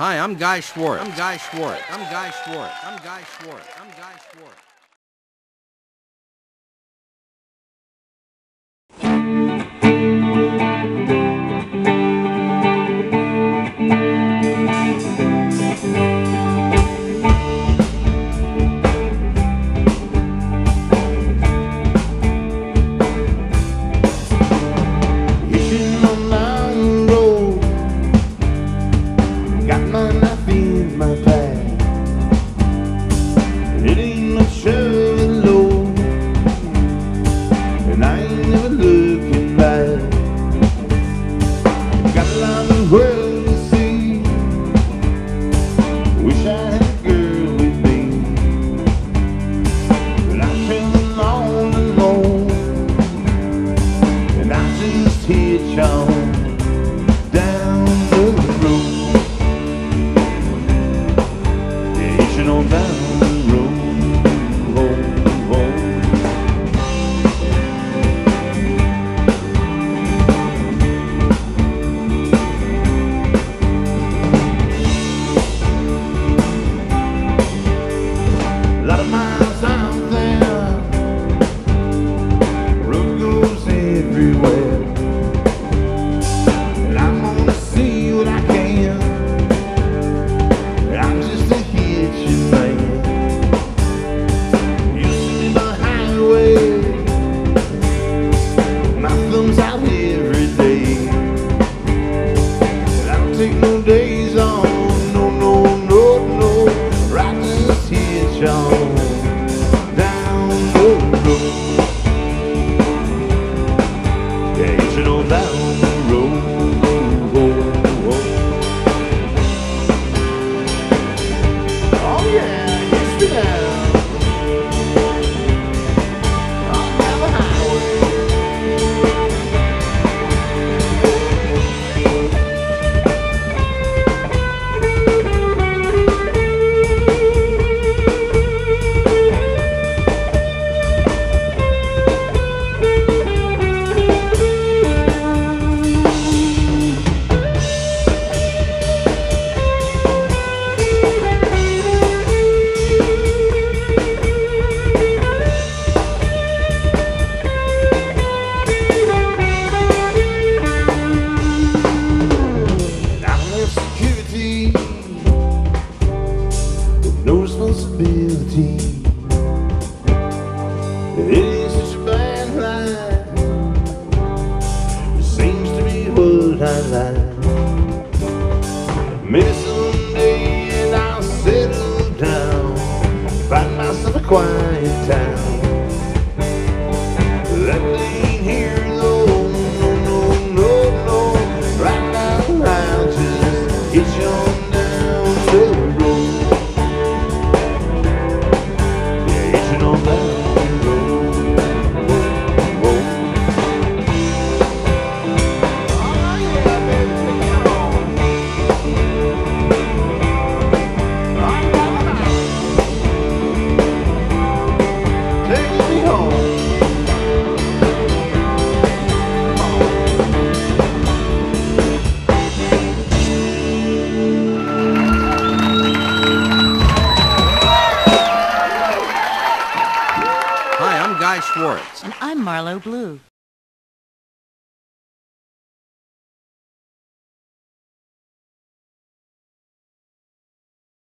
Hi, I'm Guy Schwartz. I'm Guy Schwartz. I'm Guy Schwartz. I'm Guy Schwartz. I'm Guy Schwartz. Knife in my bag. It ain't. And I ain't looking back. Got a lot of Yeah, on down the road. Oh, oh. A lot of miles there. Road goes everywhere. No responsibility. It is such a bad life. It seems to be what I like. Maybe someday and I'll settle down, find myself a quiet town. Schwartz. And I'm Marlo Blue.